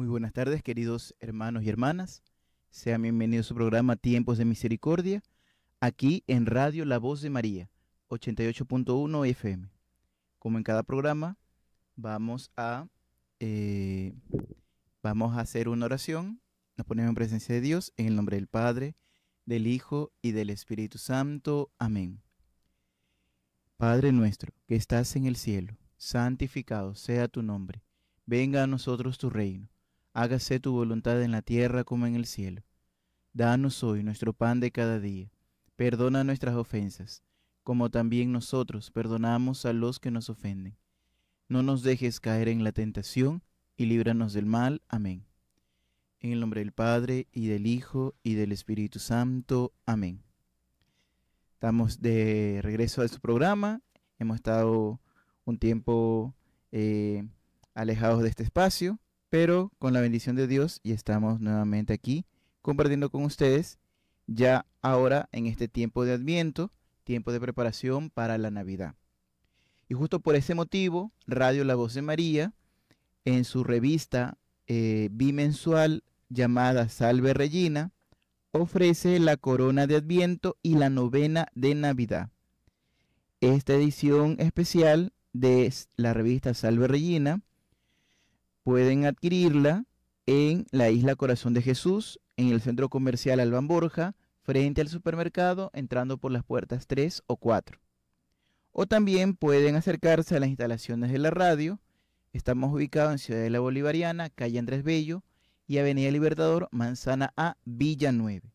Muy buenas tardes, queridos hermanos y hermanas. Sean bienvenidos a su programa Tiempos de Misericordia, aquí en Radio La Voz de María, 88.1 FM. Como en cada programa, vamos a, eh, vamos a hacer una oración. Nos ponemos en presencia de Dios en el nombre del Padre, del Hijo y del Espíritu Santo. Amén. Padre nuestro, que estás en el cielo, santificado sea tu nombre. Venga a nosotros tu reino hágase tu voluntad en la tierra como en el cielo. Danos hoy nuestro pan de cada día. Perdona nuestras ofensas, como también nosotros perdonamos a los que nos ofenden. No nos dejes caer en la tentación, y líbranos del mal. Amén. En el nombre del Padre, y del Hijo, y del Espíritu Santo. Amén. Estamos de regreso a su programa. Hemos estado un tiempo eh, alejados de este espacio pero con la bendición de Dios y estamos nuevamente aquí compartiendo con ustedes ya ahora en este tiempo de Adviento, tiempo de preparación para la Navidad. Y justo por ese motivo, Radio La Voz de María, en su revista eh, bimensual llamada Salve Regina, ofrece la corona de Adviento y la novena de Navidad. Esta edición especial de la revista Salve Regina pueden adquirirla en la isla Corazón de Jesús, en el centro comercial Alban Borja, frente al supermercado, entrando por las puertas 3 o 4. O también pueden acercarse a las instalaciones de la radio. Estamos ubicados en Ciudad de la Bolivariana, calle Andrés Bello y Avenida Libertador, Manzana A, Villa 9.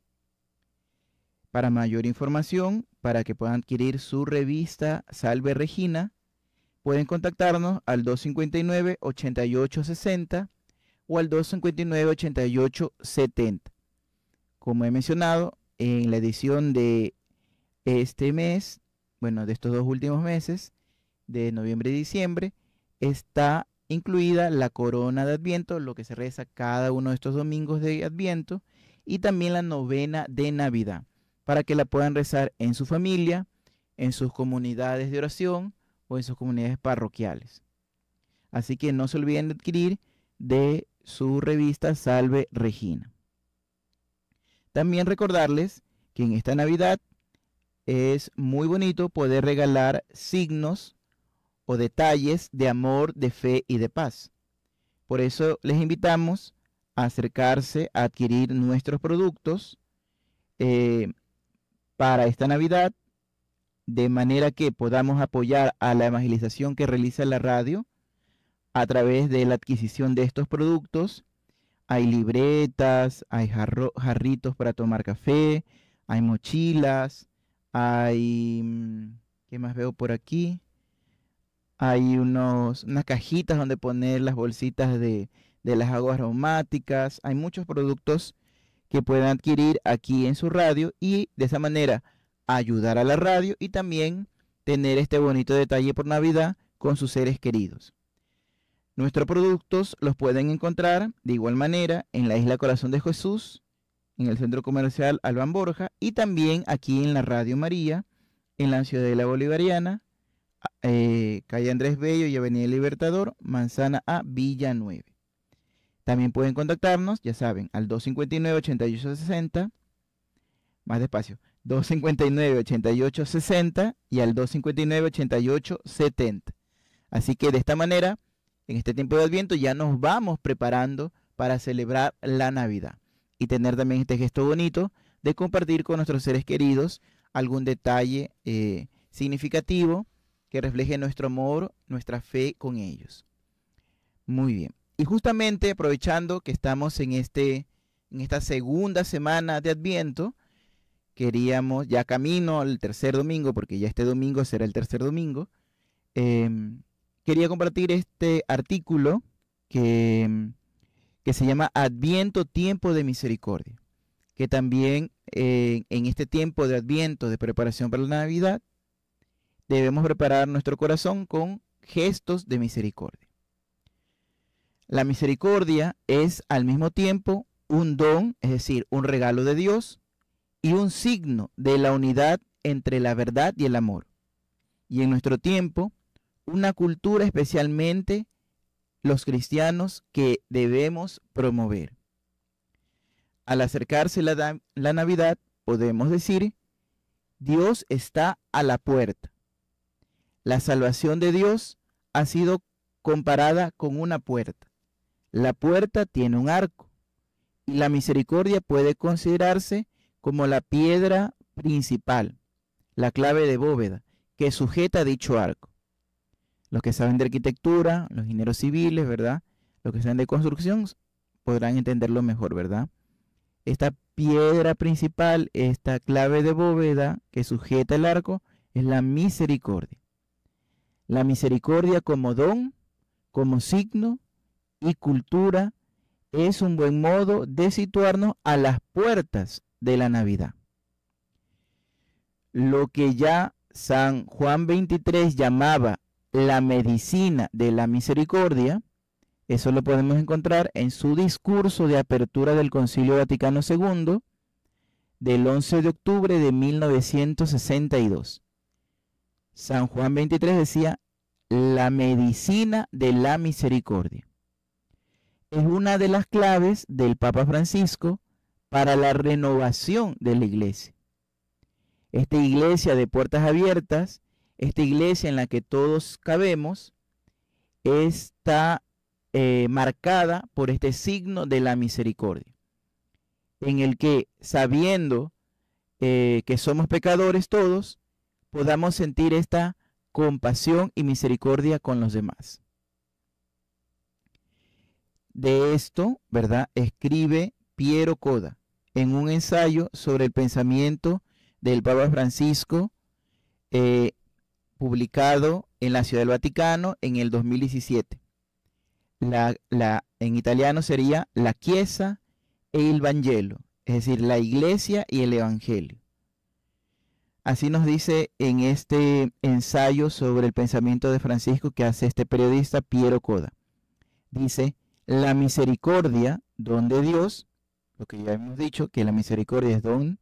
Para mayor información, para que puedan adquirir su revista Salve Regina, pueden contactarnos al 259-8860 o al 259-8870. Como he mencionado, en la edición de este mes, bueno, de estos dos últimos meses, de noviembre y diciembre, está incluida la corona de Adviento, lo que se reza cada uno de estos domingos de Adviento, y también la novena de Navidad, para que la puedan rezar en su familia, en sus comunidades de oración, o en sus comunidades parroquiales. Así que no se olviden de adquirir de su revista Salve Regina. También recordarles que en esta Navidad es muy bonito poder regalar signos o detalles de amor, de fe y de paz. Por eso les invitamos a acercarse a adquirir nuestros productos eh, para esta Navidad de manera que podamos apoyar a la evangelización que realiza la radio a través de la adquisición de estos productos. Hay libretas, hay jarritos para tomar café, hay mochilas, hay... Mm, ¿Qué más veo por aquí? Hay unos, unas cajitas donde poner las bolsitas de, de las aguas aromáticas. Hay muchos productos que pueden adquirir aquí en su radio y de esa manera ayudar a la radio y también tener este bonito detalle por Navidad con sus seres queridos. Nuestros productos los pueden encontrar de igual manera en la isla Corazón de Jesús, en el centro comercial Alban Borja y también aquí en la Radio María, en la ciudad de la Bolivariana, eh, calle Andrés Bello y Avenida Libertador, Manzana A, Villa 9. También pueden contactarnos, ya saben, al 259-8860, más despacio, 259-8860 y al 259-8870. Así que de esta manera, en este tiempo de Adviento ya nos vamos preparando para celebrar la Navidad y tener también este gesto bonito de compartir con nuestros seres queridos algún detalle eh, significativo que refleje nuestro amor, nuestra fe con ellos. Muy bien. Y justamente aprovechando que estamos en, este, en esta segunda semana de Adviento, queríamos, ya camino al tercer domingo, porque ya este domingo será el tercer domingo, em, quería compartir este artículo que, que, se llama Adviento, tiempo de misericordia, que también eh, en este tiempo de Adviento, de preparación para la Navidad, debemos preparar nuestro corazón con gestos de misericordia. La misericordia es al mismo tiempo un don, es decir, un regalo de Dios, y un signo de la unidad entre la verdad y el amor. Y en nuestro tiempo, una cultura especialmente los cristianos que debemos promover. Al acercarse la, la Navidad, podemos decir, Dios está a la puerta. La salvación de Dios ha sido comparada con una puerta. La puerta tiene un arco y la misericordia puede considerarse como la piedra principal, la clave de bóveda que sujeta dicho arco. Los que saben de arquitectura, los ingenieros civiles, ¿verdad? Los que saben de construcción podrán entenderlo mejor, ¿verdad? Esta piedra principal, esta clave de bóveda que sujeta el arco, es la misericordia. La misericordia como don, como signo y cultura es un buen modo de situarnos a las puertas de la Navidad. Lo que ya San Juan 23 llamaba la medicina de la misericordia, eso lo podemos encontrar en su discurso de apertura del Concilio Vaticano II del 11 de octubre de 1962. San Juan 23 decía, la medicina de la misericordia. Es una de las claves del Papa Francisco para la renovación de la iglesia. Esta iglesia de puertas abiertas, esta iglesia en la que todos cabemos, está eh, marcada por este signo de la misericordia, en el que sabiendo eh, que somos pecadores todos, podamos sentir esta compasión y misericordia con los demás. De esto, ¿verdad? Escribe Piero Coda en un ensayo sobre el pensamiento del Papa Francisco, eh, publicado en la Ciudad del Vaticano en el 2017. La, la, en italiano sería la Chiesa e il Vangelo, es decir, la Iglesia y el Evangelio. Así nos dice en este ensayo sobre el pensamiento de Francisco que hace este periodista Piero Coda. Dice, la misericordia, don de Dios, lo que ya hemos dicho, que la misericordia es don,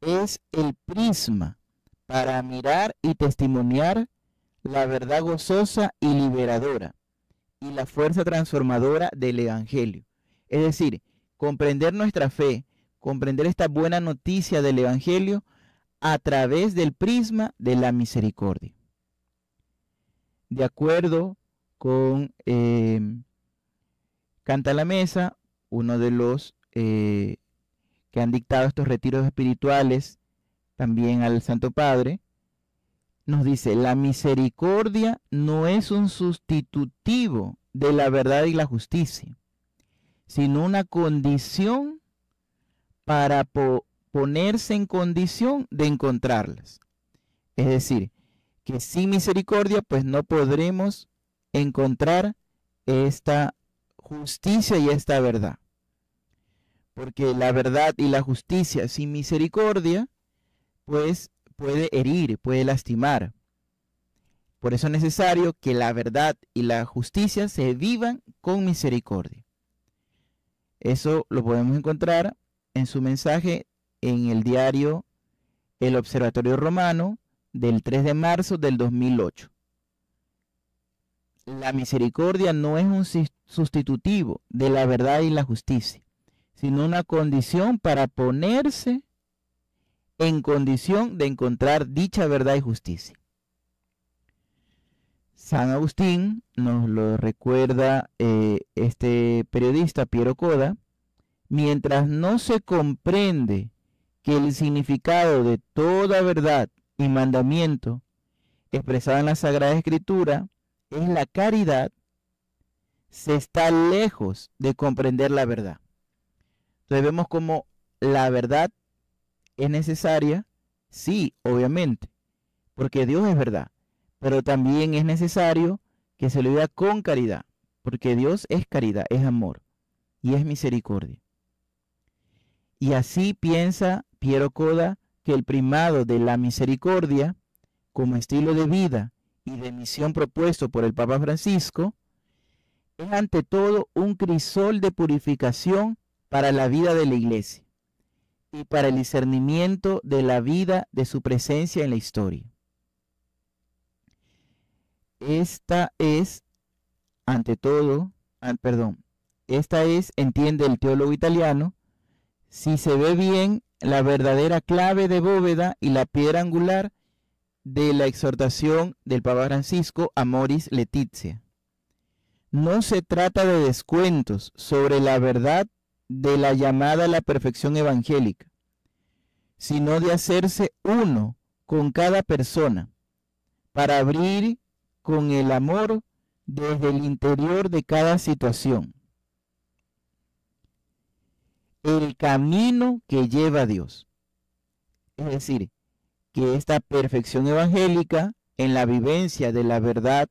es el prisma para mirar y testimoniar la verdad gozosa y liberadora y la fuerza transformadora del Evangelio. Es decir, comprender nuestra fe, comprender esta buena noticia del Evangelio a través del prisma de la misericordia. De acuerdo con eh, Canta la Mesa, uno de los eh, que han dictado estos retiros espirituales también al Santo Padre, nos dice, la misericordia no es un sustitutivo de la verdad y la justicia, sino una condición para ponerse en condición de encontrarlas. Es decir, que sin misericordia pues no podremos encontrar esta justicia y esta verdad. Porque la verdad y la justicia sin misericordia pues puede herir, puede lastimar. Por eso es necesario que la verdad y la justicia se vivan con misericordia. Eso lo podemos encontrar en su mensaje en el diario El Observatorio Romano del 3 de marzo del 2008. La misericordia no es un sustitutivo de la verdad y la justicia, sino una condición para ponerse en condición de encontrar dicha verdad y justicia. San Agustín nos lo recuerda eh, este periodista Piero Coda, mientras no se comprende que el significado de toda verdad y mandamiento expresado en la Sagrada Escritura es la caridad, se está lejos de comprender la verdad. Entonces vemos como la verdad es necesaria, sí, obviamente, porque Dios es verdad, pero también es necesario que se lo diga con caridad, porque Dios es caridad, es amor y es misericordia. Y así piensa Piero Coda que el primado de la misericordia como estilo de vida y de misión propuesto por el Papa Francisco es ante todo un crisol de purificación para la vida de la iglesia y para el discernimiento de la vida de su presencia en la historia. Esta es ante todo, ah, perdón, esta es, entiende el teólogo italiano, si se ve bien la verdadera clave de bóveda y la piedra angular de la exhortación del Papa Francisco a Moris Letizia. No se trata de descuentos sobre la verdad de la llamada a la perfección evangélica, sino de hacerse uno con cada persona para abrir con el amor desde el interior de cada situación. El camino que lleva a Dios. Es decir, que esta perfección evangélica en la vivencia de la verdad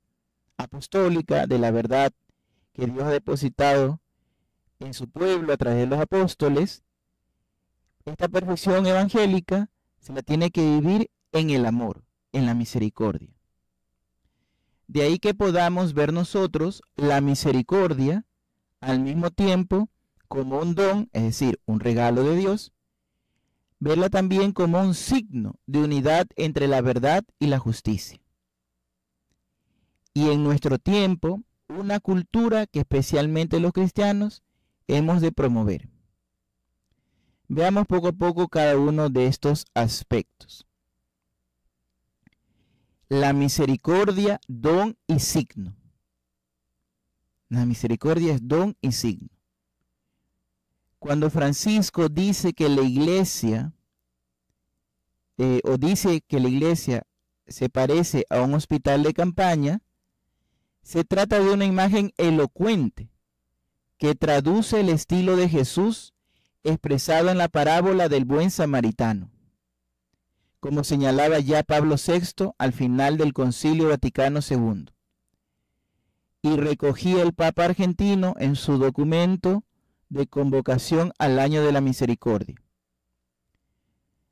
apostólica, de la verdad que Dios ha depositado en su pueblo a través de los apóstoles, esta perfección evangélica se la tiene que vivir en el amor, en la misericordia. De ahí que podamos ver nosotros la misericordia al mismo tiempo como un don, es decir, un regalo de Dios, verla también como un signo de unidad entre la verdad y la justicia. Y en nuestro tiempo, una cultura que especialmente los cristianos hemos de promover. Veamos poco a poco cada uno de estos aspectos. La misericordia, don y signo. La misericordia es don y signo. Cuando Francisco dice que la iglesia, eh, o dice que la iglesia se parece a un hospital de campaña, se trata de una imagen elocuente que traduce el estilo de Jesús expresado en la parábola del buen samaritano, como señalaba ya Pablo VI al final del Concilio Vaticano II. Y recogía el Papa argentino en su documento de convocación al año de la misericordia.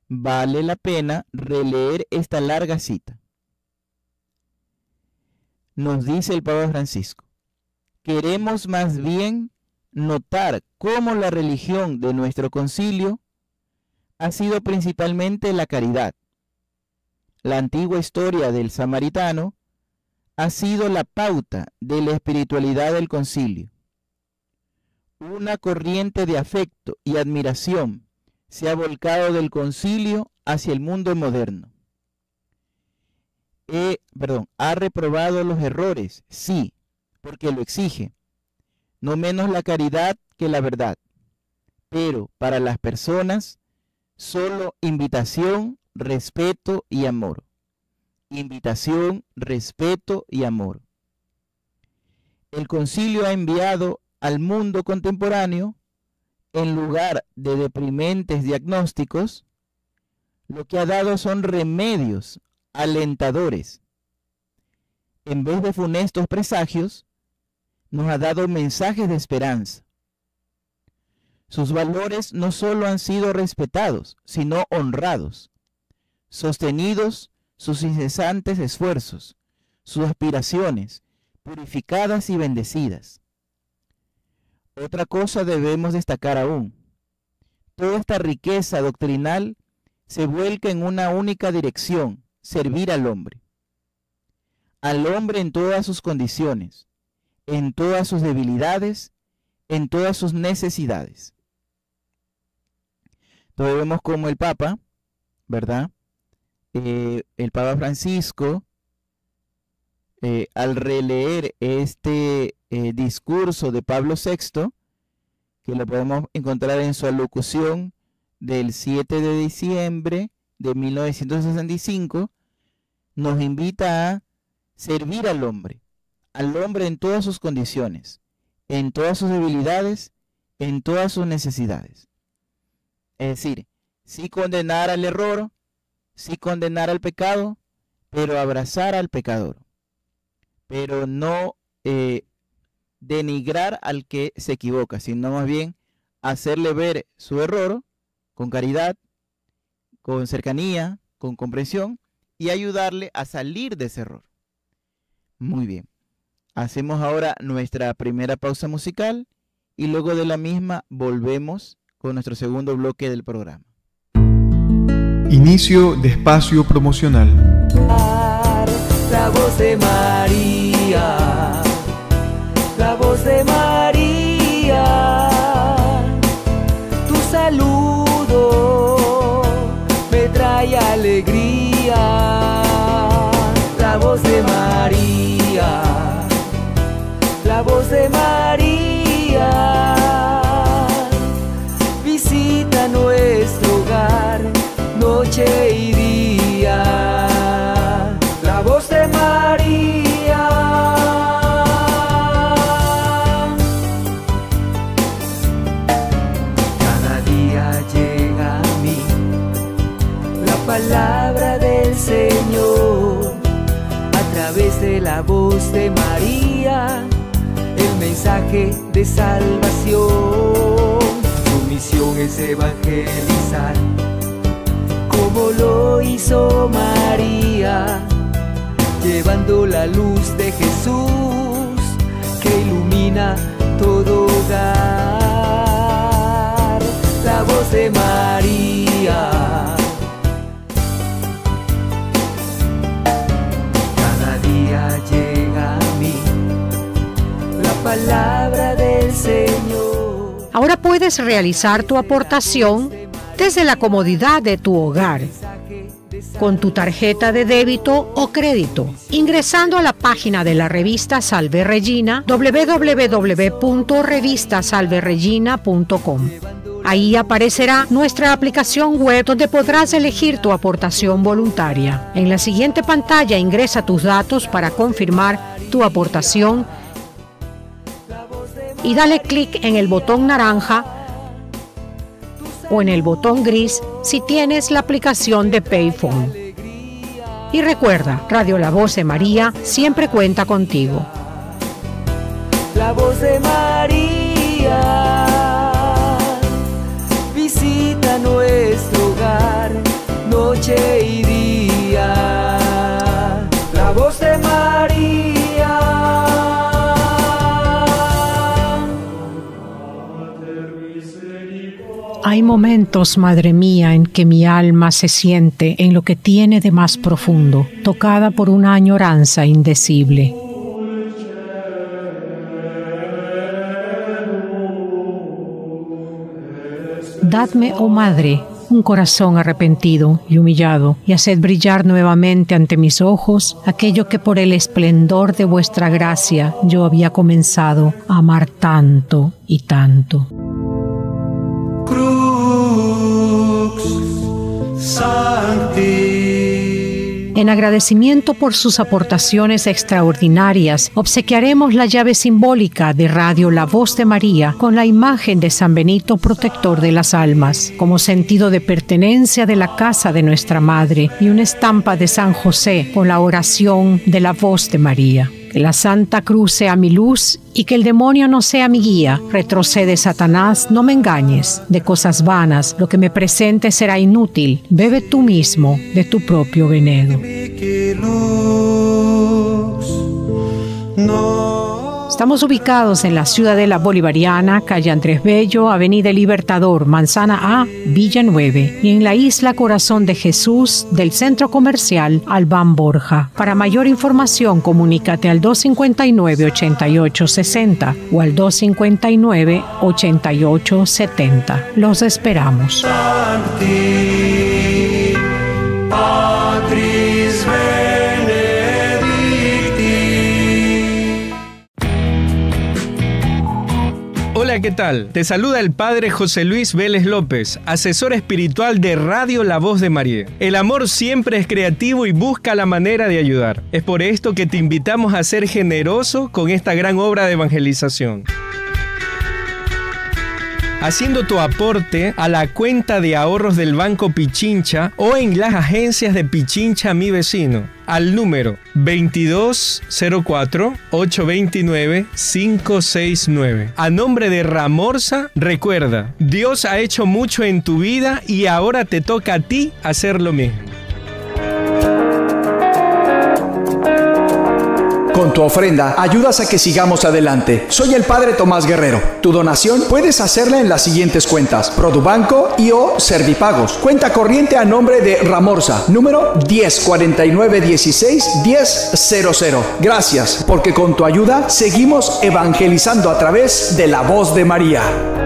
Vale la pena releer esta larga cita. Nos dice el Papa Francisco, queremos más bien notar cómo la religión de nuestro concilio ha sido principalmente la caridad. La antigua historia del samaritano ha sido la pauta de la espiritualidad del concilio. Una corriente de afecto y admiración se ha volcado del concilio hacia el mundo moderno. perdón, ha reprobado los errores, sí, porque lo exige, no menos la caridad que la verdad. Pero para las personas, solo invitación, respeto y amor. Invitación, respeto y amor. El concilio ha enviado al mundo contemporáneo, en lugar de deprimentes diagnósticos, lo que ha dado son remedios alentadores. En vez de funestos presagios, nos ha dado mensajes de esperanza. Sus valores no solo han sido respetados, sino honrados, sostenidos sus incesantes esfuerzos, sus aspiraciones, purificadas y bendecidas. Otra cosa debemos destacar aún. Toda esta riqueza doctrinal se vuelca en una única dirección, servir al hombre. Al hombre en todas sus condiciones, en todas sus debilidades, en todas sus necesidades. Entonces vemos como el Papa, ¿verdad? Eh, el Papa Francisco, eh, al releer este eh, discurso de Pablo VI, que lo podemos encontrar en su alocución del 7 de diciembre de 1965, nos invita a servir al hombre, al hombre en todas sus condiciones, en todas sus debilidades, en todas sus necesidades. Es decir, sí condenar al error, sí condenar al pecado, pero abrazar al pecador, pero no eh, denigrar al que se equivoca, sino más bien hacerle ver su error con caridad, con cercanía, con comprensión y ayudarle a salir de ese error. Muy bien. Hacemos ahora nuestra primera pausa musical y luego de la misma volvemos con nuestro segundo bloque del programa. Inicio de espacio promocional. La voz de María, la voz de María, tu saludo me trae alegría, la voz de María, visita nuestro hogar, noche y día, la voz de María. Cada día llega a mí la palabra del Señor a través de la voz de María, mensaje de salvación. Su misión es evangelizar como lo hizo María, llevando la luz de Jesús que ilumina todo hogar. La voz de María. Palabra del Señor. Ahora puedes realizar tu aportación desde la comodidad de tu hogar con tu tarjeta de débito o crédito, ingresando a la página de la revista Salve Regina www.revistasalveregina.com. Ahí aparecerá nuestra aplicación web donde podrás elegir tu aportación voluntaria. En la siguiente pantalla ingresa tus datos para confirmar tu aportación y dale clic en el botón naranja o en el botón gris si tienes la aplicación de Payphone. Y recuerda, Radio La Voz de María siempre cuenta contigo. La voz de María visita nuestro hogar, noche y día. Hay momentos, Madre mía, en que mi alma se siente en lo que tiene de más profundo, tocada por una añoranza indecible. Dadme, oh Madre, un corazón arrepentido y humillado, y haced brillar nuevamente ante mis ojos aquello que por el esplendor de vuestra gracia yo había comenzado a amar tanto y tanto. En agradecimiento por sus aportaciones extraordinarias, obsequiaremos la llave simbólica de Radio La Voz de María con la imagen de San Benito, protector de las almas, como sentido de pertenencia de la casa de nuestra Madre, y una estampa de San José con la oración de la Voz de María. Que la Santa Cruz sea mi luz y que el demonio no sea mi guía. Retrocede Satanás, no me engañes. De cosas vanas, lo que me presente será inútil. Bebe tú mismo de tu propio veneno. Estamos ubicados en la Ciudadela Bolivariana, calle Andrés Bello, Avenida Libertador, Manzana A, Villa 9, y en la isla Corazón de Jesús del Centro Comercial Albán Borja. Para mayor información, comunícate al 259-8860 o al 259-8870. Los esperamos. ¿Qué tal? Te saluda el Padre José Luis Vélez López, asesor espiritual de Radio La Voz de María. El amor siempre es creativo y busca la manera de ayudar. Es por esto que te invitamos a ser generoso con esta gran obra de evangelización. Haciendo tu aporte a la cuenta de ahorros del Banco Pichincha o en las agencias de Pichincha Mi Vecino al número 2204-829-569. A nombre de Ramorza, recuerda, Dios ha hecho mucho en tu vida y ahora te toca a ti hacer lo mismo. Tu ofrenda ayudas a que sigamos adelante. Soy el Padre Tomás Guerrero. Tu donación puedes hacerla en las siguientes cuentas: Produbanco y o Servipagos. Cuenta corriente a nombre de Ramorza, número 1049161000. Gracias, porque con tu ayuda seguimos evangelizando a través de la voz de María.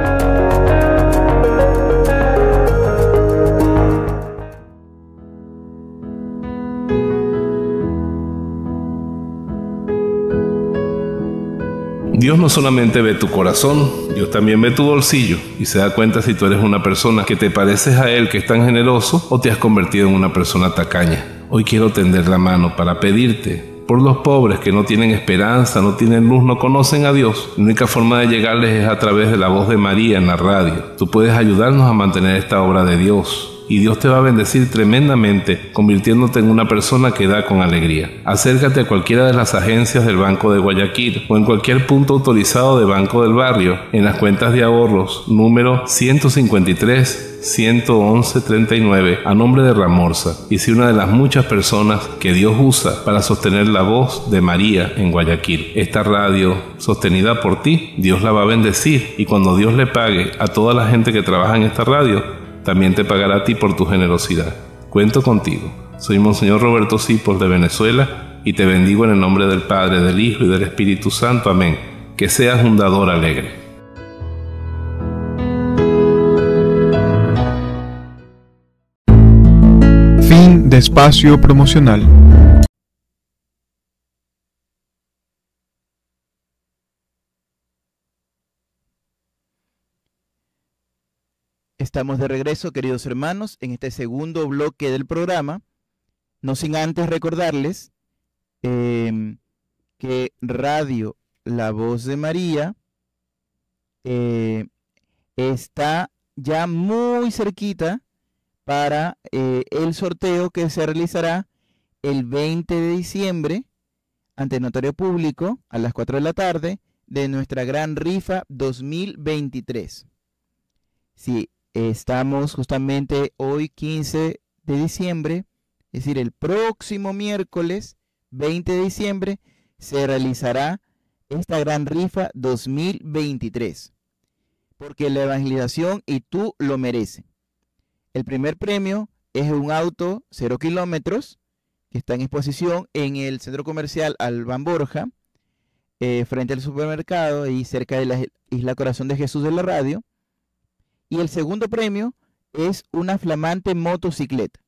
Dios no solamente ve tu corazón, Dios también ve tu bolsillo y se da cuenta si tú eres una persona que te pareces a Él que es tan generoso o te has convertido en una persona tacaña. Hoy quiero tender la mano para pedirte por los pobres que no tienen esperanza, no tienen luz, no conocen a Dios. La única forma de llegarles es a través de la voz de María en la radio. Tú puedes ayudarnos a mantener esta obra de Dios y Dios te va a bendecir tremendamente convirtiéndote en una persona que da con alegría. Acércate a cualquiera de las agencias del Banco de Guayaquil o en cualquier punto autorizado de Banco del Barrio en las cuentas de ahorros número 153 11139 a nombre de Ramorza y si una de las muchas personas que Dios usa para sostener la voz de María en Guayaquil. Esta radio sostenida por ti, Dios la va a bendecir y cuando Dios le pague a toda la gente que trabaja en esta radio, también te pagará a ti por tu generosidad. Cuento contigo. Soy Monseñor Roberto Cipos de Venezuela y te bendigo en el nombre del Padre, del Hijo y del Espíritu Santo. Amén. Que seas un dador alegre. Fin de espacio promocional. Estamos de regreso, queridos hermanos, en este segundo bloque del programa. No sin antes recordarles em, que Radio La Voz de María eh, está ya muy cerquita para eh, el sorteo que se realizará el 20 de diciembre ante notario público a las 4 de la tarde de nuestra gran rifa 2023. Sí, Estamos justamente hoy 15 de diciembre, es decir, el próximo miércoles 20 de diciembre se realizará esta gran rifa 2023. Porque la evangelización y tú lo mereces. El primer premio es un auto 0 kilómetros que está en exposición en el centro comercial Alban Borja, eh, frente al supermercado y cerca de la isla Corazón de Jesús de la radio. Y el segundo premio es una flamante motocicleta.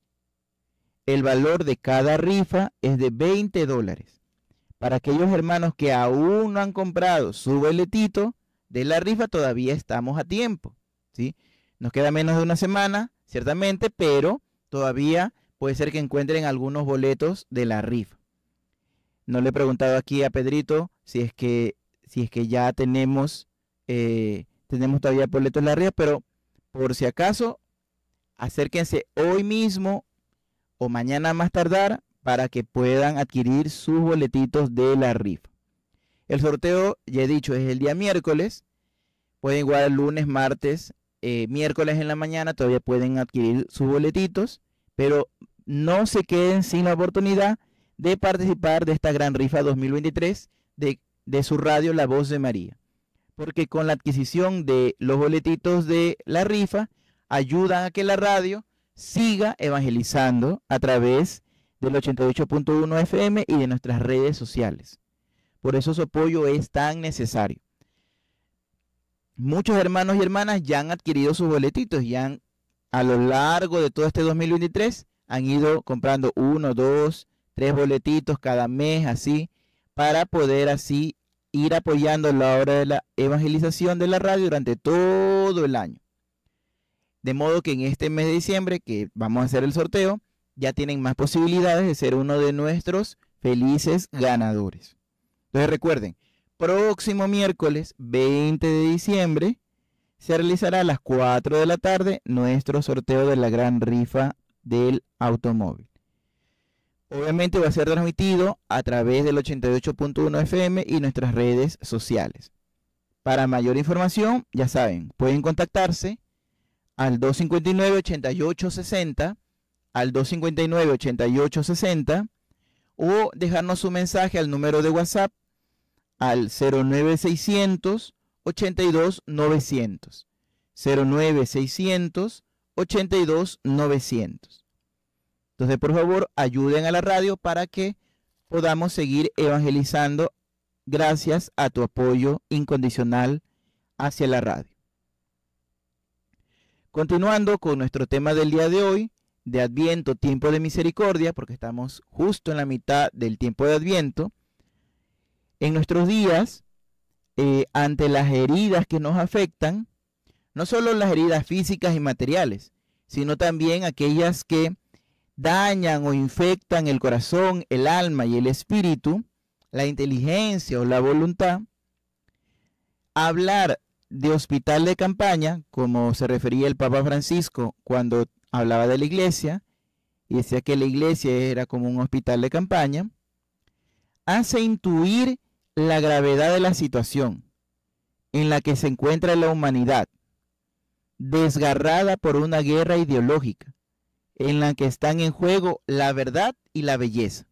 El valor de cada rifa es de 20 dólares. Para aquellos hermanos que aún no han comprado su boletito de la rifa, todavía estamos a tiempo. ¿sí? Nos queda menos de una semana, ciertamente, pero todavía puede ser que encuentren algunos boletos de la rifa. No le he preguntado aquí a Pedrito si es que, si es que ya tenemos, eh, tenemos todavía boletos de la rifa, pero por si acaso, acérquense hoy mismo o mañana más tardar para que puedan adquirir sus boletitos de la rifa. El sorteo, ya he dicho, es el día miércoles. Pueden igual lunes, martes, eh, miércoles en la mañana, todavía pueden adquirir sus boletitos, pero no se queden sin la oportunidad de participar de esta gran rifa 2023 de, de su radio La Voz de María porque con la adquisición de los boletitos de la rifa ayudan a que la radio siga evangelizando a través del 88.1 FM y de nuestras redes sociales. Por eso su apoyo es tan necesario. Muchos hermanos y hermanas ya han adquirido sus boletitos y han, a lo largo de todo este 2023 han ido comprando uno, dos, tres boletitos cada mes, así, para poder así ir apoyando la obra de la evangelización de la radio durante todo el año. De modo que en este mes de diciembre, que vamos a hacer el sorteo, ya tienen más posibilidades de ser uno de nuestros felices ganadores. Entonces recuerden, próximo miércoles 20 de diciembre se realizará a las 4 de la tarde nuestro sorteo de la gran rifa del automóvil. Obviamente va a ser transmitido a través del 88.1 FM y nuestras redes sociales. Para mayor información, ya saben, pueden contactarse al 259-8860, al 259-8860 o dejarnos su mensaje al número de WhatsApp al 09600 82 900. 09600 82 900. Entonces, por favor, ayuden a la radio para que podamos seguir evangelizando gracias a tu apoyo incondicional hacia la radio. Continuando con nuestro tema del día de hoy, de Adviento, tiempo de misericordia, porque estamos justo en la mitad del tiempo de Adviento, en nuestros días, eh, ante las heridas que nos afectan, no solo las heridas físicas y materiales, sino también aquellas que dañan o infectan el corazón, el alma y el espíritu, la inteligencia o la voluntad, hablar de hospital de campaña, como se refería el Papa Francisco cuando hablaba de la iglesia, y decía que la iglesia era como un hospital de campaña, hace intuir la gravedad de la situación en la que se encuentra la humanidad, desgarrada por una guerra ideológica, en la que están en juego la verdad y la belleza.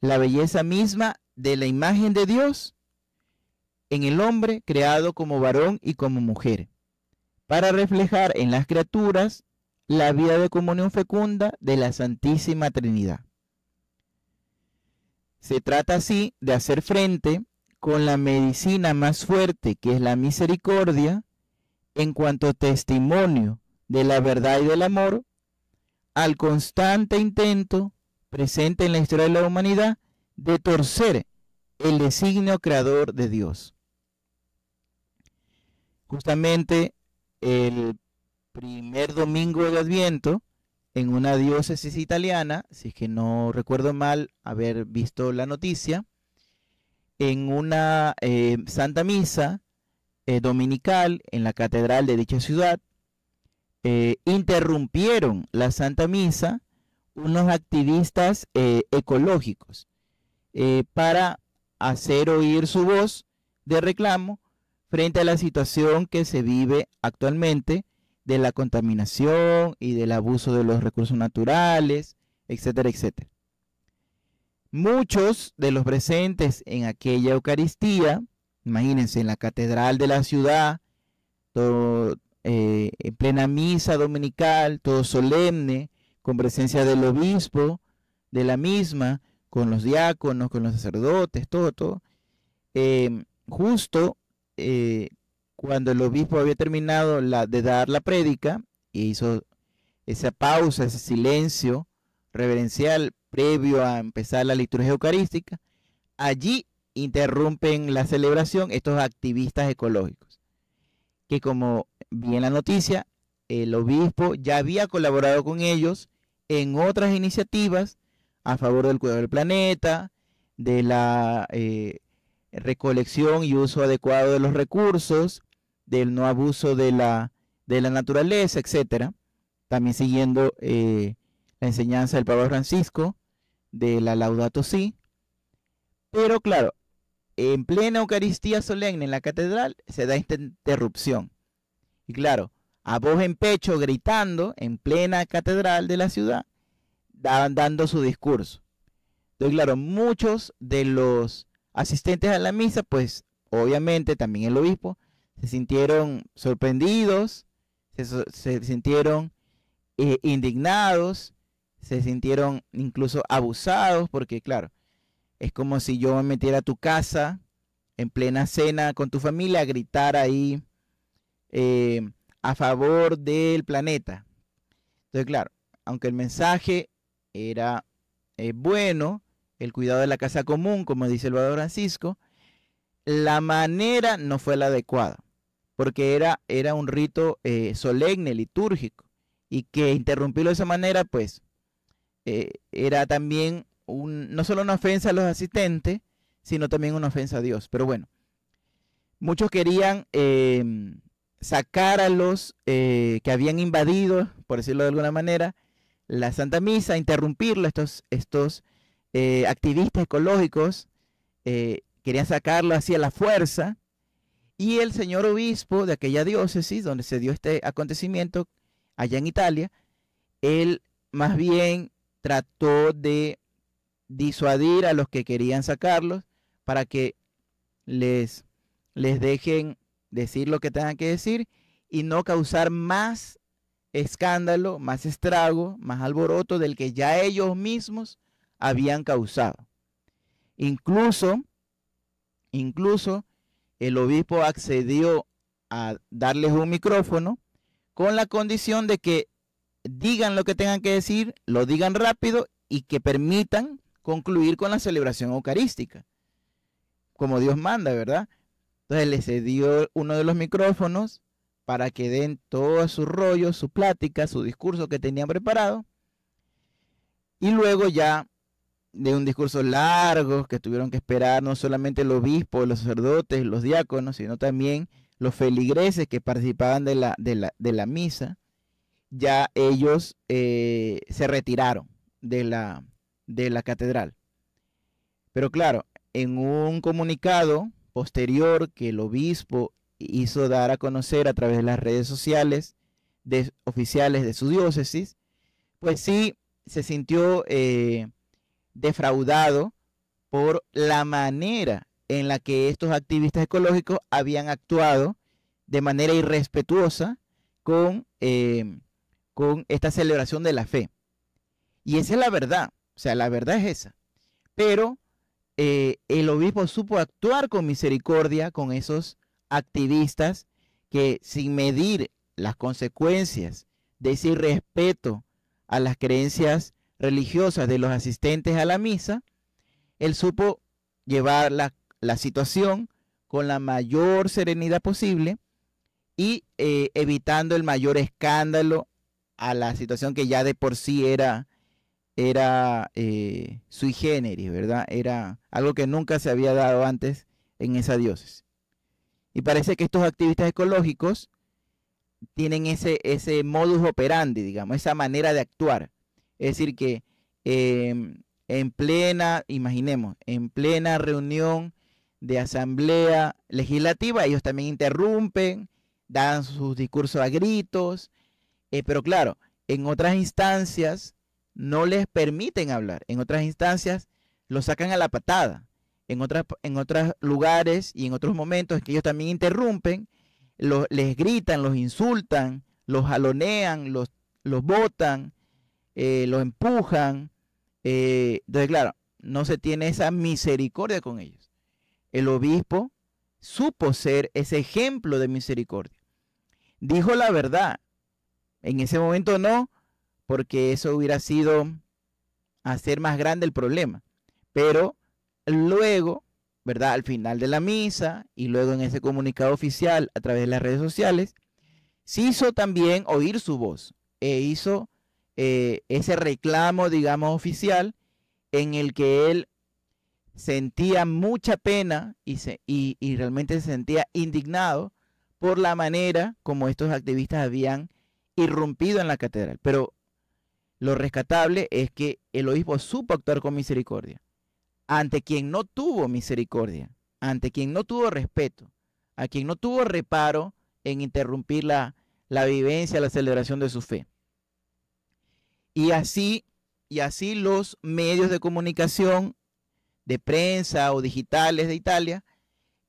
La belleza misma de la imagen de Dios en el hombre creado como varón y como mujer, para reflejar en las criaturas la vida de comunión fecunda de la Santísima Trinidad. Se trata así de hacer frente con la medicina más fuerte que es la misericordia en cuanto testimonio de la verdad y del amor al constante intento presente en la historia de la humanidad de torcer el designio creador de Dios. Justamente el primer domingo de Adviento, en una diócesis italiana, si es que no recuerdo mal haber visto la noticia, en una eh, Santa Misa eh, dominical en la catedral de dicha ciudad, eh, interrumpieron la Santa Misa unos activistas ecológicos para hacer oír su voz de reclamo frente a la situación que se vive actualmente de la contaminación y del abuso de los recursos naturales, etcétera, etcétera. Muchos de los presentes en aquella Eucaristía, imagínense, en la catedral de la ciudad, todo, eh, en plena misa dominical, todo solemne, con presencia del obispo, de la misma, con los diáconos, con los sacerdotes, todo, todo. Eh, justo eh, cuando el obispo había terminado la, de dar la prédica, y hizo esa pausa, ese silencio reverencial previo a empezar la liturgia eucarística, allí interrumpen la celebración estos activistas ecológicos, que como vi en la noticia, el obispo ya había colaborado con ellos en otras iniciativas a favor del cuidado del planeta, de la eh, recolección y uso adecuado de los recursos, del no abuso de la, de la naturaleza, etcétera. También siguiendo eh, la enseñanza del Papa Francisco de la Laudato Si. Pero claro, en plena Eucaristía solemne en la catedral se da esta interrupción. Y claro, a voz en pecho, gritando en plena catedral de la ciudad, daban dando su discurso. Entonces, claro, muchos de los asistentes a la misa, pues obviamente también el obispo, se sintieron sorprendidos, se, sintieron eh, indignados, se sintieron incluso abusados, porque claro, es como si yo me metiera a tu casa en plena cena con tu familia a gritar ahí eh, a favor del planeta. Entonces, claro, aunque el mensaje era eh, bueno, el cuidado de la casa común, como dice el Padre Francisco, la manera no fue la adecuada, porque era, era un rito eh, solemne, litúrgico, y que interrumpirlo de esa manera, pues, eh, era también no solo una ofensa a los asistentes, sino también una ofensa a Dios. Pero bueno, muchos querían em, sacar a los eh, que habían invadido, por decirlo de alguna manera, la Santa Misa, interrumpirlo, estos, estos eh, activistas ecológicos eh, querían sacarlo hacia la fuerza. Y el señor obispo de aquella diócesis donde se dio este acontecimiento, allá en Italia, él más bien trató de disuadir a los que querían sacarlos para que les, les dejen decir lo que tengan que decir y no causar más escándalo, más estrago, más alboroto del que ya ellos mismos habían causado. Incluso, incluso el obispo accedió a darles un micrófono con la condición de que digan lo que tengan que decir, lo digan rápido y que permitan concluir con la celebración eucarística, como Dios manda, ¿verdad? Entonces le cedió uno de los micrófonos para que den todo su rollo, su plática, su discurso que tenían preparado. Y luego ya de un discurso largo que tuvieron que esperar no solamente el obispo, los sacerdotes, los diáconos, sino también los feligreses que participaban de la, de la, misa, ya ellos eh, se retiraron de la, de la catedral. Pero claro, en un comunicado posterior que el obispo hizo dar a conocer a través de las redes sociales de, oficiales de su diócesis, pues sí se sintió eh, defraudado por la manera en la que estos activistas ecológicos habían actuado de manera irrespetuosa con, eh, con esta celebración de la fe. Y esa es la verdad, o sea, la verdad es esa. Pero eh, el obispo supo actuar con misericordia con esos activistas que sin medir las consecuencias de ese irrespeto a las creencias religiosas de los asistentes a la misa, él supo llevar la, situación con la mayor serenidad posible y eh, evitando el mayor escándalo a la situación que ya de por sí era, era eh, sui generis, ¿verdad? Era algo que nunca se había dado antes en esa diócesis. Y parece que estos activistas ecológicos tienen ese, ese modus operandi, digamos, esa manera de actuar. Es decir, que em, en plena, imaginemos, en plena reunión de asamblea legislativa, ellos también interrumpen, dan sus discursos a gritos, eh, pero claro, en otras instancias no les permiten hablar, en otras instancias los sacan a la patada en, en otros lugares y en otros momentos que ellos también interrumpen, les gritan, los insultan, los jalonean, los, los botan, eh, los empujan. Eh, entonces, claro, no se tiene esa misericordia con ellos. El obispo supo ser ese ejemplo de misericordia. Dijo la verdad. En ese momento no, porque eso hubiera sido hacer más grande el problema. Pero luego, ¿verdad? Al final de la misa y luego en ese comunicado oficial a través de las redes sociales, se hizo también oír su voz e hizo eh, ese reclamo, digamos, oficial en el que él sentía mucha pena y, se, y, y realmente se sentía indignado por la manera como estos activistas habían irrumpido en la catedral. Pero lo rescatable es que el obispo supo actuar con misericordia ante quien no tuvo misericordia, ante quien no tuvo respeto, a quien no tuvo reparo en interrumpir la, vivencia, la celebración de su fe. Y así, y así los medios de comunicación de prensa o digitales de Italia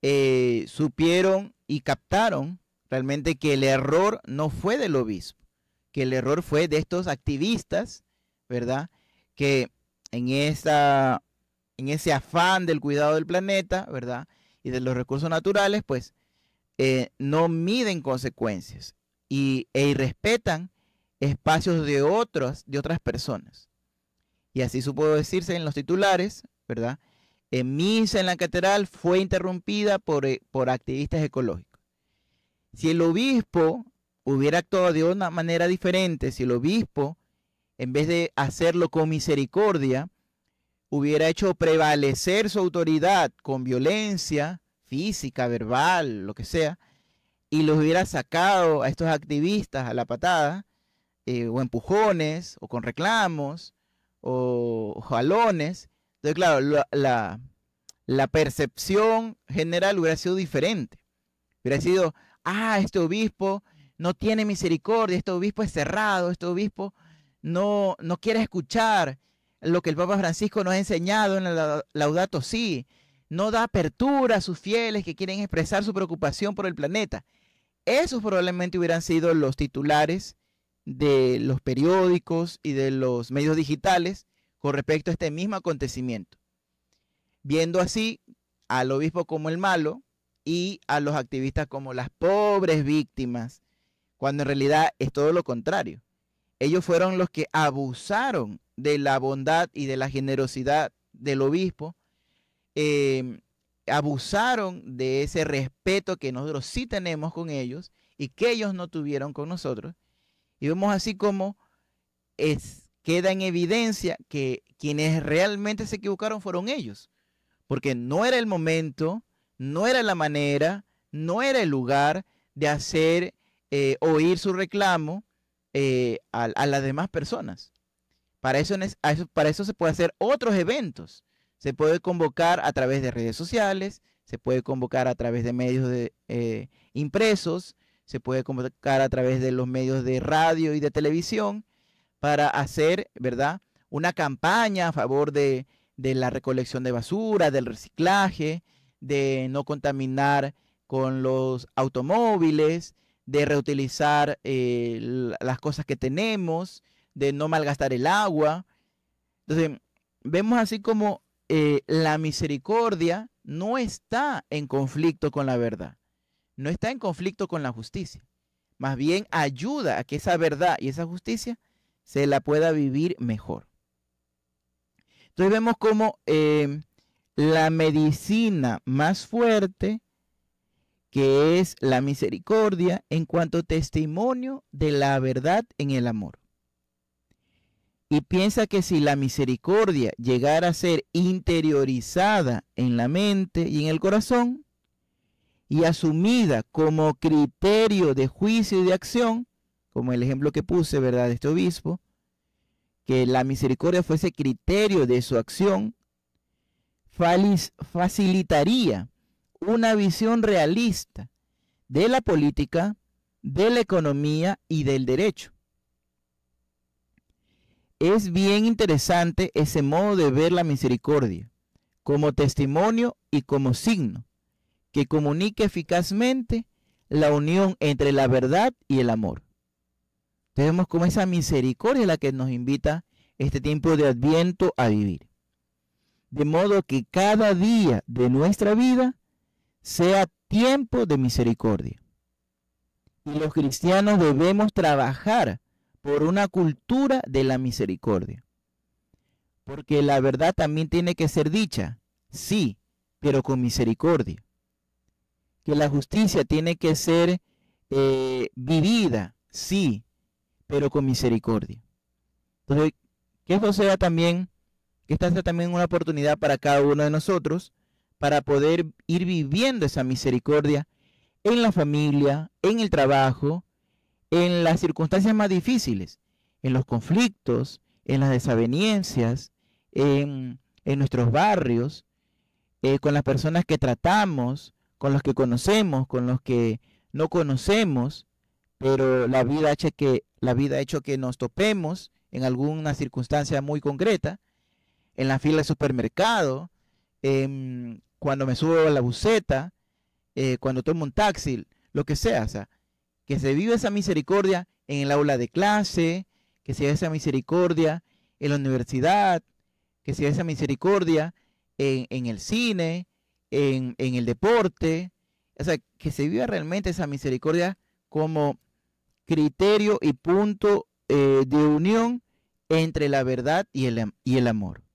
eh, supieron y captaron realmente que el error no fue del obispo, que el error fue de estos activistas, ¿verdad? Que en esta en ese afán del cuidado del planeta, ¿verdad? Y de los recursos naturales, pues eh, no miden consecuencias y, e irrespetan espacios de, otros, de otras personas. Y así supo decirse en los titulares, ¿verdad? En misa en la catedral fue interrumpida por, eh, por activistas ecológicos. Si el obispo hubiera actuado de una manera diferente, si el obispo, en vez de hacerlo con misericordia, hubiera hecho prevalecer su autoridad con violencia física, verbal, lo que sea, y los hubiera sacado a estos activistas a la patada, eh, o empujones, o con reclamos, o jalones. Entonces, claro, la, la, percepción general hubiera sido diferente. Hubiera sido, ah, este obispo no tiene misericordia, este obispo es cerrado, este obispo no, no quiere escuchar, lo que el Papa Francisco nos ha enseñado en el Laudato Si, no da apertura a sus fieles que quieren expresar su preocupación por el planeta. Esos probablemente hubieran sido los titulares de los periódicos y de los medios digitales con respecto a este mismo acontecimiento. Viendo así al obispo como el malo y a los activistas como las pobres víctimas, cuando en realidad es todo lo contrario. Ellos fueron los que abusaron de la bondad y de la generosidad del obispo, em, abusaron de ese respeto que nosotros sí tenemos con ellos y que ellos no tuvieron con nosotros. Y vemos así como es, queda en evidencia que quienes realmente se equivocaron fueron ellos, porque no era el momento, no era la manera, no era el lugar de hacer eh, oír su reclamo eh, a, las demás personas. Para eso, para eso se puede hacer otros eventos. Se puede convocar a través de redes sociales, se puede convocar a través de medios eh, impresos, se puede convocar a través de los medios de radio y de televisión para hacer, ¿verdad? Una campaña a favor de la recolección de basura, del reciclaje, de no contaminar con los automóviles, de reutilizar eh, las cosas que tenemos, de no malgastar el agua. Entonces, vemos así como eh, la misericordia no está en conflicto con la verdad, no está en conflicto con la justicia. Más bien ayuda a que esa verdad y esa justicia se la pueda vivir mejor. Entonces vemos como eh, la medicina más fuerte que es la misericordia en cuanto testimonio de la verdad en el amor. Y piensa que si la misericordia llegara a ser interiorizada en la mente y en el corazón y asumida como criterio de juicio y de acción, como el ejemplo que puse, ¿verdad?, de este obispo, que la misericordia fuese criterio de su acción, facilitaría una visión realista de la política, de la economía y del derecho. Es bien interesante ese modo de ver la misericordia como testimonio y como signo que comunique eficazmente la unión entre la verdad y el amor. Tenemos como esa misericordia la que nos invita este tiempo de adviento a vivir. De modo que cada día de nuestra vida sea tiempo de misericordia. Y los cristianos debemos trabajar por una cultura de la misericordia. Porque la verdad también tiene que ser dicha, sí, pero con misericordia. Que la justicia tiene que ser eh, vivida, sí, pero con misericordia. Entonces, que esto sea también, que esta sea también una oportunidad para cada uno de nosotros para poder ir viviendo esa misericordia en la familia, en el trabajo, en las circunstancias más difíciles, en los conflictos, en las desavenencias, en, nuestros barrios, eh, con las personas que tratamos, con los que conocemos, con los que no conocemos, pero la vida ha hecho que, la vida ha hecho que nos topemos en alguna circunstancia muy concreta, en la fila de supermercado, en, cuando me subo a la buceta, eh, cuando tomo un taxi, lo que sea, o sea, que se vive esa misericordia en el aula de clase, que se vive esa misericordia en la universidad, que se vive esa misericordia en, el cine, en, el deporte, o sea, que se viva realmente esa misericordia como criterio y punto eh, de unión entre la verdad y el, y el amor.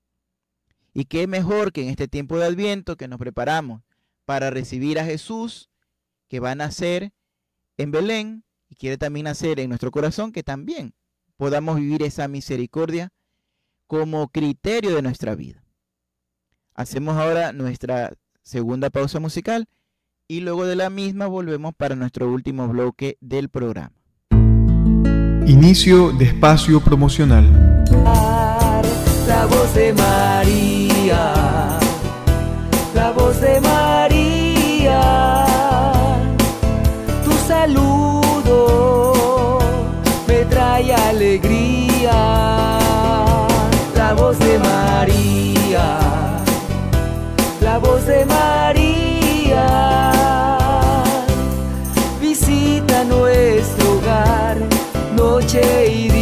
Y qué mejor que en este tiempo de Adviento que nos preparamos para recibir a Jesús, que va a nacer en Belén y quiere también nacer en nuestro corazón, que también podamos vivir esa misericordia como criterio de nuestra vida. Hacemos ahora nuestra segunda pausa musical y luego de la misma volvemos para nuestro último bloque del programa. Inicio de espacio promocional la voz de María, la voz de María, tu saludo me trae alegría, la voz de María, la voz de María, visita nuestro hogar, noche y día.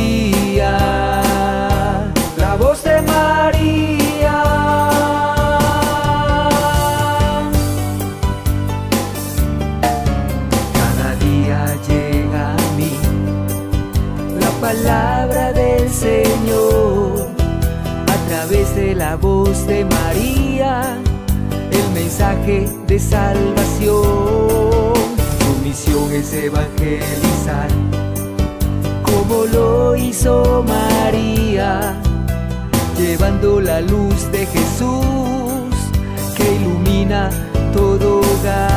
Palabra del Señor a través de la voz de María. El mensaje de salvación. Su misión es evangelizar como lo hizo María, llevando la luz de Jesús que ilumina todo hogar.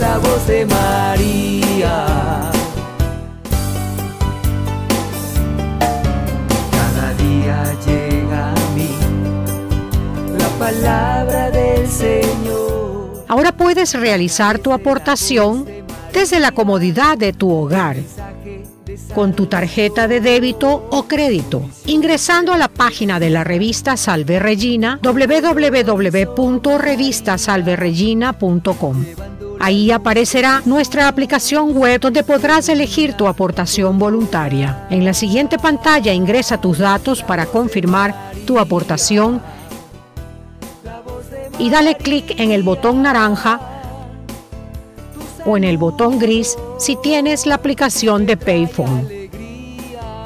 La voz de María. Palabra del Señor. Ahora puedes realizar tu aportación desde la comodidad de tu hogar con tu tarjeta de débito o crédito, ingresando a la página de la revista Salve Regina www.revistasalveregina.com. Ahí aparecerá nuestra aplicación web donde podrás elegir tu aportación voluntaria. En la siguiente pantalla ingresa tus datos para confirmar tu aportación y dale clic en el botón naranja o en el botón gris si tienes la aplicación de Payphone.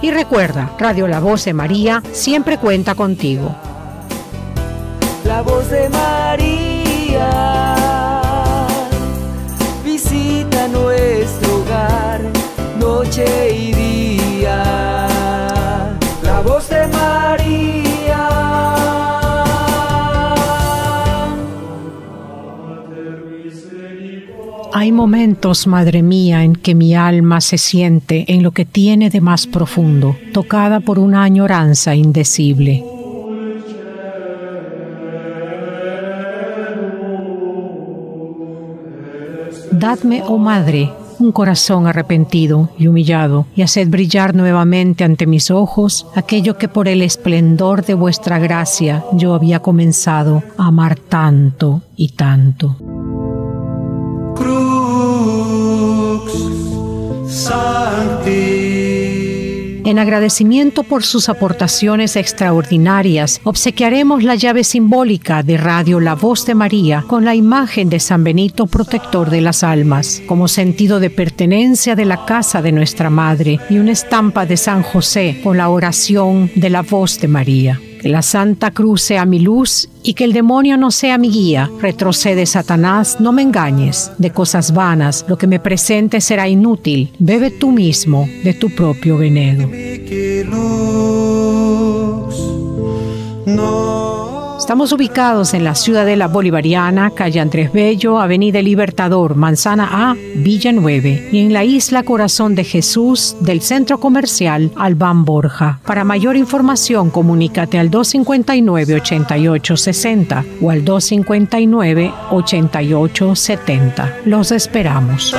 Y recuerda, Radio La Voz de María siempre cuenta contigo. La voz de María visita nuestro hogar noche y día. Hay momentos, Madre mía, en que mi alma se siente en lo que tiene de más profundo, tocada por una añoranza indecible. Dadme, oh Madre, un corazón arrepentido y humillado, y haced brillar nuevamente ante mis ojos aquello que por el esplendor de vuestra gracia yo había comenzado a amar tanto y tanto. En agradecimiento por sus aportaciones extraordinarias, obsequiaremos la llave simbólica de Radio La Voz de María con la imagen de San Benito Protector de las Almas, como sentido de pertenencia de la casa de nuestra Madre, y una estampa de San José con la oración de la Voz de María. Que la Santa Cruz sea mi luz y que el demonio no sea mi guía. Retrocede, Satanás, no me engañes. De cosas vanas, lo que me presente será inútil. Bebe tú mismo de tu propio veneno. Estamos ubicados en la Ciudadela Bolivariana, calle Andrés Bello, Avenida Libertador, Manzana A, Villa 9, y en la isla Corazón de Jesús del Centro Comercial Albán Borja. Para mayor información, comunícate al 259-8860 o al 259-8870. Los esperamos.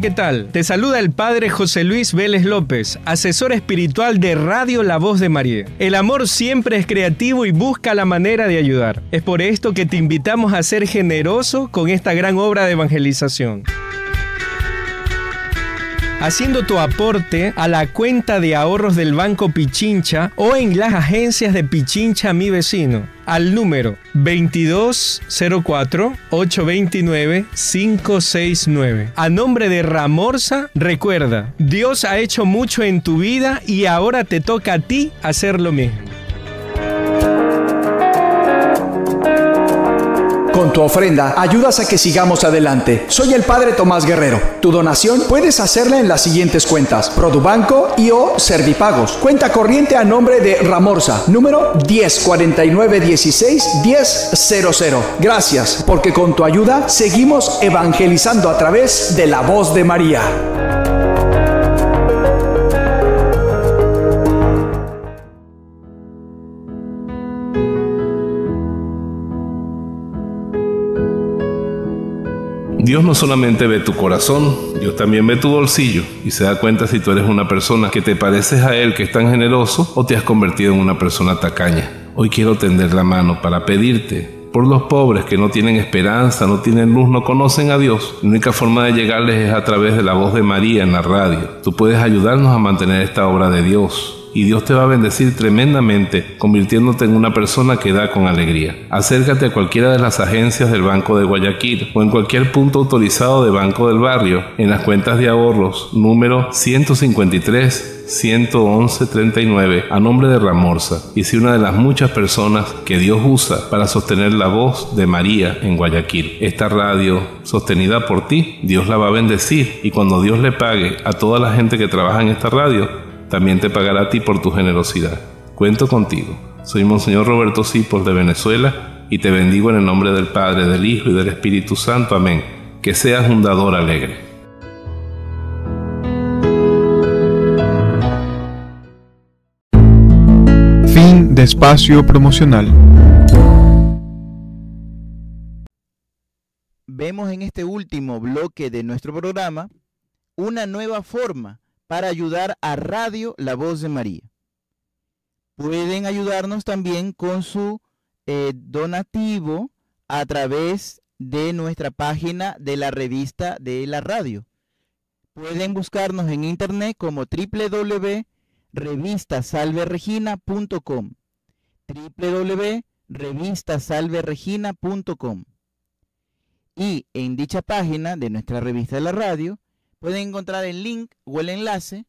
¿Qué tal? Te saluda el Padre José Luis Vélez López, asesor espiritual de Radio La Voz de María. El amor siempre es creativo y busca la manera de ayudar. Es por esto que te invitamos a ser generoso con esta gran obra de evangelización. Haciendo tu aporte a la cuenta de ahorros del Banco Pichincha o en las agencias de Pichincha Mi Vecino al número 2204-829-569. A nombre de Ramorza, recuerda, Dios ha hecho mucho en tu vida y ahora te toca a ti hacer lo mismo. Tu ofrenda ayudas a que sigamos adelante. Soy el Padre Tomás Guerrero. Tu donación puedes hacerla en las siguientes cuentas: Produbanco y o Servipagos. Cuenta corriente a nombre de Ramorza, número 1049161000. Gracias, porque con tu ayuda seguimos evangelizando a través de la voz de María. Dios no solamente ve tu corazón, Dios también ve tu bolsillo y se da cuenta si tú eres una persona que te pareces a Él, que es tan generoso, o te has convertido en una persona tacaña. Hoy quiero tender la mano para pedirte por los pobres que no tienen esperanza, no tienen luz, no conocen a Dios. La única forma de llegarles es a través de la voz de María en la radio. Tú puedes ayudarnos a mantener esta obra de Dios y Dios te va a bendecir tremendamente, convirtiéndote en una persona que da con alegría. Acércate a cualquiera de las agencias del Banco de Guayaquil o en cualquier punto autorizado de Banco del Barrio, en las cuentas de ahorros número 153 11139 a nombre de Ramorza y si una de las muchas personas que Dios usa para sostener la voz de María en Guayaquil. Esta radio sostenida por ti, Dios la va a bendecir y cuando Dios le pague a toda la gente que trabaja en esta radio, también te pagará a ti por tu generosidad. Cuento contigo. Soy Monseñor Roberto Cipos de Venezuela y te bendigo en el nombre del Padre, del Hijo y del Espíritu Santo. Amén. Que seas un dador alegre. Fin de espacio promocional. Vemos en este último bloque de nuestro programa una nueva forma para ayudar a Radio La Voz de María. Pueden ayudarnos también con su eh, donativo a través de nuestra página de la revista de la radio. Pueden buscarnos en internet como www.revistasalveregina.com www.revistasalveregina.com y en dicha página de nuestra revista de la radio pueden encontrar el link o el enlace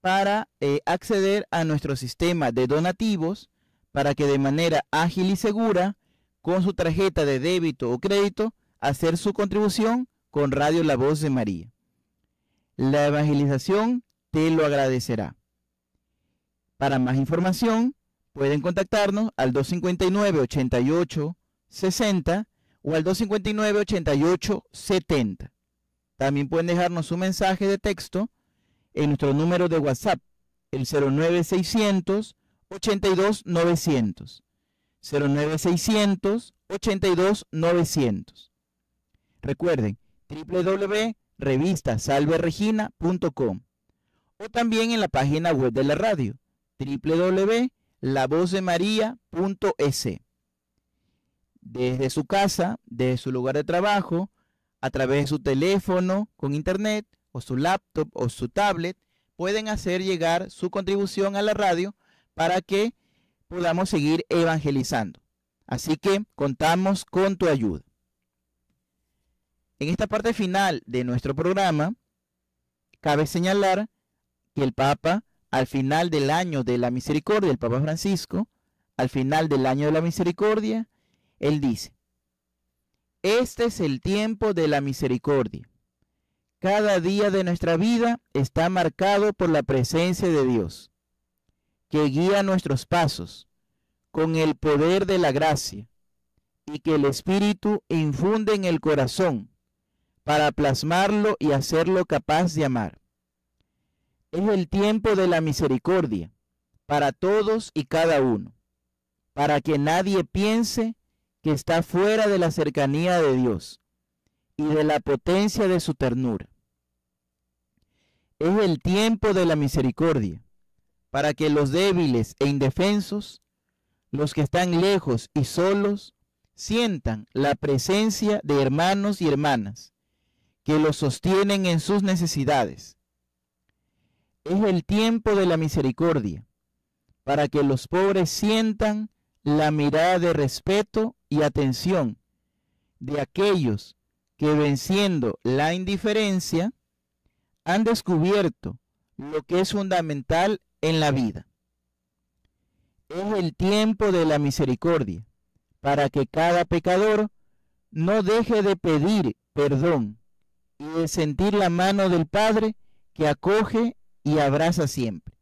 para eh, acceder a nuestro sistema de donativos para que de manera ágil y segura, con su tarjeta de débito o crédito, hacer su contribución con Radio La Voz de María. La evangelización te lo agradecerá. Para más información, pueden contactarnos al 259 88 60 o al 259 88 70. También pueden dejarnos un mensaje de texto en nuestro número de WhatsApp, el 09600 82 900. 09600 82 900. Recuerden, www.revistasalveregina.com o también en la página web de la radio, www.lavozdemaria.es. Desde su casa, desde su lugar de trabajo, a través de su teléfono con internet o su laptop o su tablet, pueden hacer llegar su contribución a la radio para que podamos seguir evangelizando. Así que contamos con tu ayuda. En esta parte final de nuestro programa, cabe señalar que el Papa, al final del año de la misericordia, el Papa Francisco, al final del año de la misericordia, él dice, este es el tiempo de la misericordia. Cada día de nuestra vida está marcado por la presencia de Dios, que guía nuestros pasos con el poder de la gracia y que el Espíritu infunde en el corazón para plasmarlo y hacerlo capaz de amar. Es el tiempo de la misericordia para todos y cada uno, para que nadie piense que está fuera de la cercanía de Dios y de la potencia de su ternura. Es el tiempo de la misericordia para que los débiles e indefensos, los que están lejos y solos, sientan la presencia de hermanos y hermanas que los sostienen en sus necesidades. Es el tiempo de la misericordia para que los pobres sientan la mirada de respeto y atención de aquellos que venciendo la indiferencia han descubierto lo que es fundamental en la vida. Es el tiempo de la misericordia para que cada pecador no deje de pedir perdón y de sentir la mano del Padre que acoge y abraza siempre.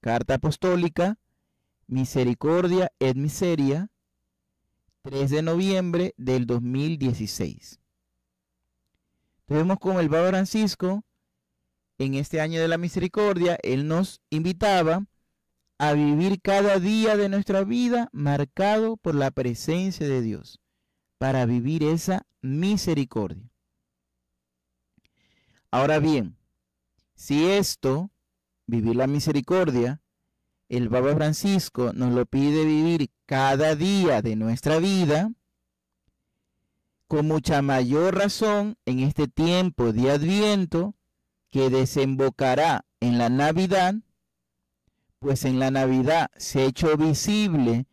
Carta Apostólica, Misericordia et Miseria, 3 de noviembre del 2016. Vemos como el Papa Francisco, en este año de la misericordia, él nos invitaba a vivir cada día de nuestra vida marcado por la presencia de Dios, para vivir esa misericordia. Ahora bien, si esto, vivir la misericordia, el Papa Francisco nos lo pide vivir cada día de nuestra vida, con mucha mayor razón en este tiempo de Adviento que desembocará en la Navidad, pues en la Navidad se ha hecho visible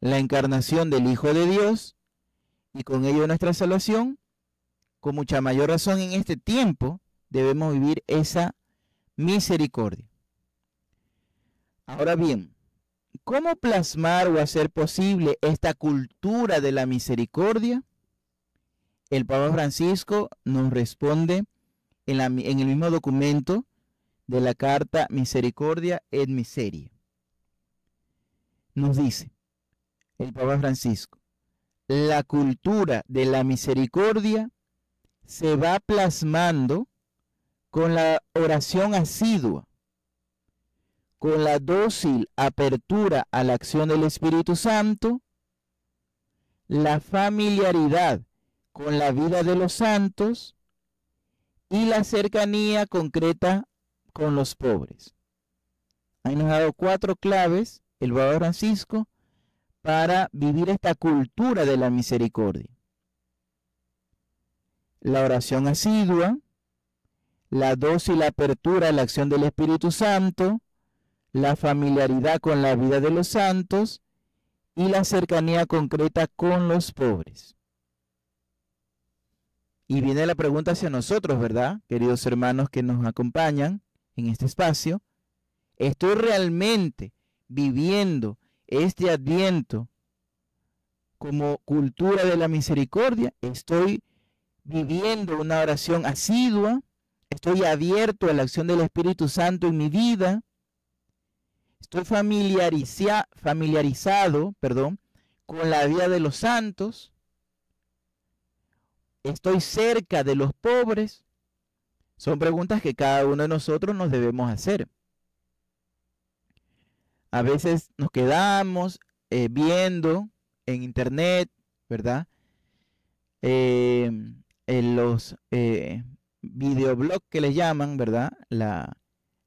la encarnación del Hijo de Dios y con ello nuestra salvación, con mucha mayor razón en este tiempo debemos vivir esa misericordia. Ahora bien, ¿cómo plasmar o hacer posible esta cultura de la misericordia? El Papa Francisco nos responde en, el mismo documento de la carta Misericordia et Miseria. Nos dice el Papa Francisco, la cultura de la misericordia se va plasmando con la oración asidua, con la dócil apertura a la acción del Espíritu Santo, la familiaridad con la vida de los santos y la cercanía concreta con los pobres. Ahí nos ha dado cuatro claves el Papa Francisco para vivir esta cultura de la misericordia. La oración asidua, la dócil apertura a la acción del Espíritu Santo, la familiaridad con la vida de los santos y la cercanía concreta con los pobres. Y viene la pregunta hacia nosotros, ¿verdad? Queridos hermanos que nos acompañan en este espacio. ¿Estoy realmente viviendo este adviento como cultura de la misericordia? ¿Estoy viviendo una oración asidua? Estoy abierto a la acción del Espíritu Santo en mi vida. Estoy familiarizado perdón, con la vida de los santos. Estoy cerca de los pobres. Son preguntas que cada uno de nosotros nos debemos hacer. A veces nos quedamos eh, viendo en internet, ¿verdad? Eh, en los eh, videoblog que les llaman, ¿verdad?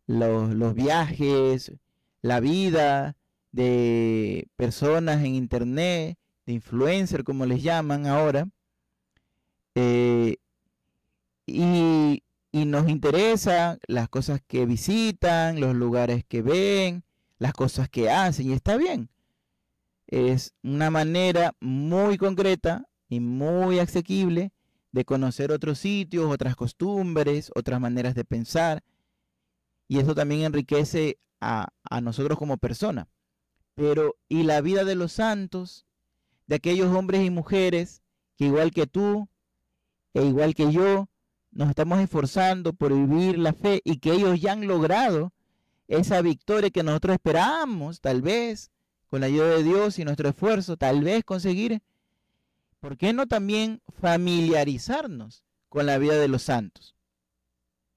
Los, viajes, la vida de personas en internet, de influencer, como les llaman ahora. Eh, y, y nos interesan las cosas que visitan, los lugares que ven, las cosas que hacen, y está bien. Es una manera muy concreta y muy asequible de conocer otros sitios, otras costumbres, otras maneras de pensar. Y eso también enriquece a, nosotros como personas. Pero, ¿y la vida de los santos? De aquellos hombres y mujeres que igual que tú e igual que yo, nos estamos esforzando por vivir la fe y que ellos ya han logrado esa victoria que nosotros esperamos, tal vez, con la ayuda de Dios y nuestro esfuerzo, tal vez conseguir ¿por qué no también familiarizarnos con la vida de los santos?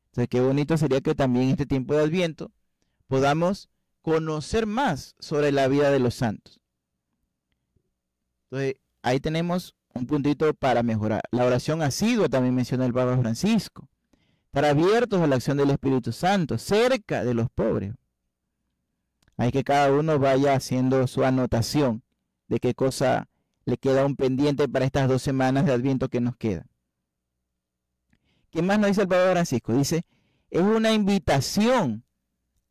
Entonces, qué bonito sería que también este tiempo de Adviento podamos conocer más sobre la vida de los santos. Entonces, ahí tenemos un puntito para mejorar. La oración asidua también menciona el Papa Francisco. Estar abiertos a la acción del Espíritu Santo, cerca de los pobres. Hay que cada uno vaya haciendo su anotación de qué cosa le queda un pendiente para estas dos semanas de Adviento que nos quedan. ¿Qué más nos dice el Papa Francisco? Dice, es una invitación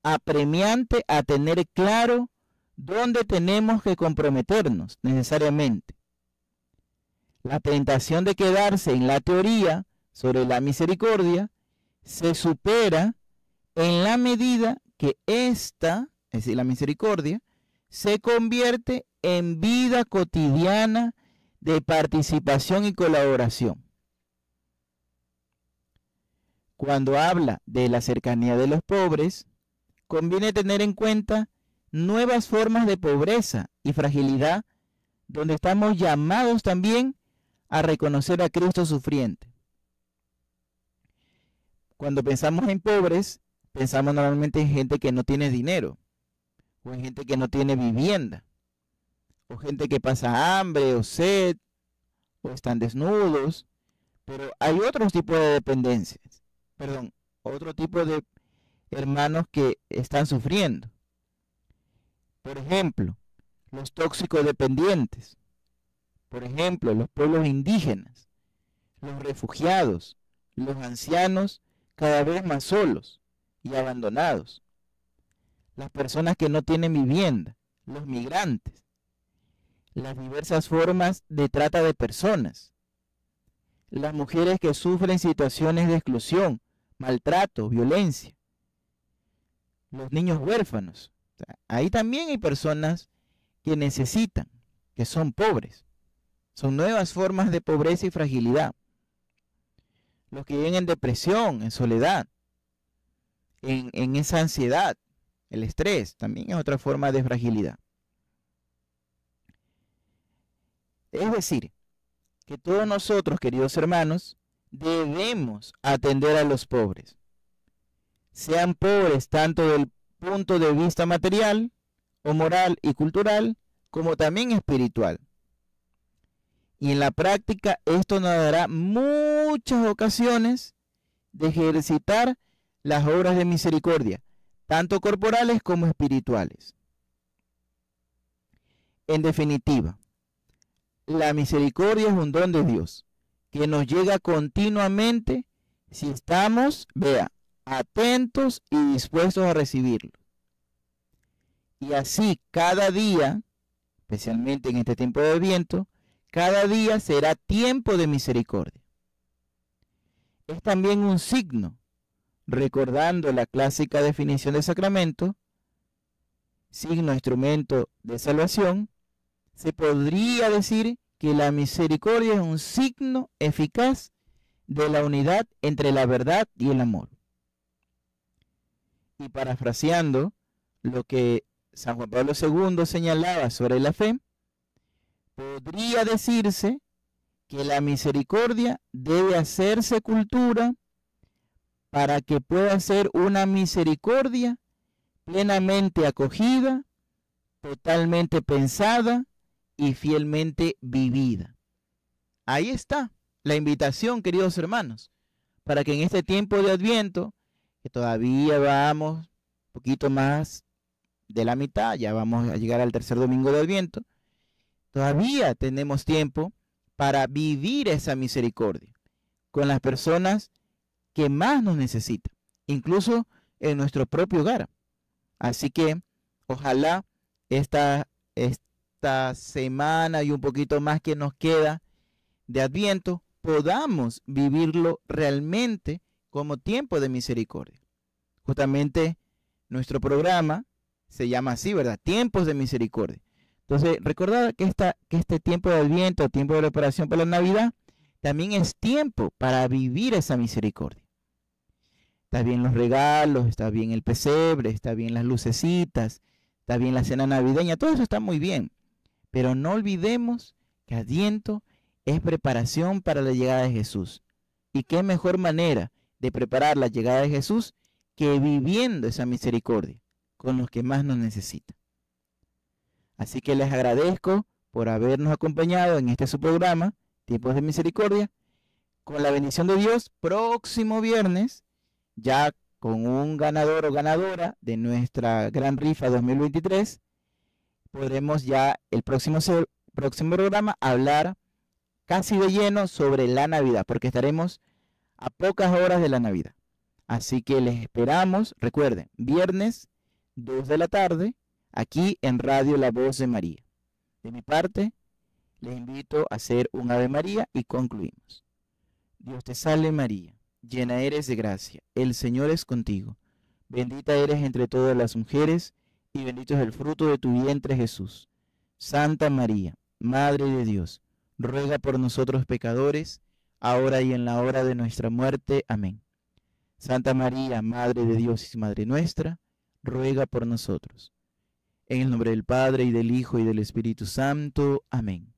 apremiante a tener claro dónde tenemos que comprometernos necesariamente. La tentación de quedarse en la teoría sobre la misericordia se supera en la medida que esta, es decir, la misericordia, se convierte en vida cotidiana de participación y colaboración. Cuando habla de la cercanía de los pobres, conviene tener en cuenta nuevas formas de pobreza y fragilidad, donde estamos llamados también a reconocer a Cristo sufriente. Cuando pensamos en pobres, pensamos normalmente en gente que no tiene dinero o en gente que no tiene vivienda o gente que pasa hambre o sed, o están desnudos, pero hay otros tipos de dependencias, perdón, otro tipo de hermanos que están sufriendo. Por ejemplo, los tóxicos dependientes. Por ejemplo, los pueblos indígenas, los refugiados, los ancianos cada vez más solos y abandonados. Las personas que no tienen vivienda, los migrantes, las diversas formas de trata de personas, las mujeres que sufren situaciones de exclusión, maltrato, violencia, los niños huérfanos. ahí también hay personas que necesitan, que son pobres. Son nuevas formas de pobreza y fragilidad. Los que viven en depresión, en soledad, en, en esa ansiedad, el estrés, también es otra forma de fragilidad. Es decir, que todos nosotros, queridos hermanos, debemos atender a los pobres. Sean pobres tanto del punto de vista material o moral y cultural, como también espiritual. Y en la práctica esto nos dará muchas ocasiones de ejercitar las obras de misericordia, tanto corporales como espirituales. En definitiva, la misericordia es un don de Dios que nos llega continuamente si estamos, vea, atentos y dispuestos a recibirlo. Y así cada día, especialmente en este tiempo de viento, cada día será tiempo de misericordia. Es también un signo, recordando la clásica definición de sacramento, signo instrumento de salvación, se podría decir que la misericordia es un signo eficaz de la unidad entre la verdad y el amor. Y parafraseando lo que San Juan Pablo II señalaba sobre la fe, podría decirse que la misericordia debe hacerse cultura para que pueda ser una misericordia plenamente acogida, totalmente pensada y fielmente vivida. Ahí está la invitación, queridos hermanos, para que en este tiempo de Adviento, que todavía vamos un poquito más de la mitad, ya vamos a llegar al tercer domingo de Adviento, todavía tenemos tiempo para vivir esa misericordia con las personas que más nos necesitan, incluso en nuestro propio hogar. Así que ojalá esta, esta semana y un poquito más que nos queda de Adviento podamos vivirlo realmente como tiempo de misericordia. Justamente nuestro programa se llama así, ¿verdad? Tiempos de misericordia. Entonces, recordad que, esta, que este tiempo de Adviento, tiempo de preparación para la Navidad, también es tiempo para vivir esa misericordia. Está bien los regalos, está bien el pesebre, está bien las lucecitas, está bien la cena navideña, todo eso está muy bien. Pero no olvidemos que Adviento es preparación para la llegada de Jesús. ¿Y qué mejor manera de preparar la llegada de Jesús que viviendo esa misericordia? con los que más nos necesitan. Así que les agradezco por habernos acompañado en este su programa, Tiempos de Misericordia, con la bendición de Dios, próximo viernes, ya con un ganador o ganadora de nuestra gran rifa 2023, podremos ya el próximo, próximo programa hablar casi de lleno sobre la Navidad, porque estaremos a pocas horas de la Navidad. Así que les esperamos, recuerden, viernes 2 de la tarde, aquí en Radio La Voz de María. De mi parte, les invito a hacer un Ave María y concluimos. Dios te salve María, llena eres de gracia, el Señor es contigo. Bendita eres entre todas las mujeres, y bendito es el fruto de tu vientre Jesús. Santa María, Madre de Dios, ruega por nosotros pecadores, ahora y en la hora de nuestra muerte. Amén. Santa María, Madre de Dios y Madre nuestra, ruega por nosotros. En el nombre del Padre y del Hijo y del Espíritu Santo. Amén.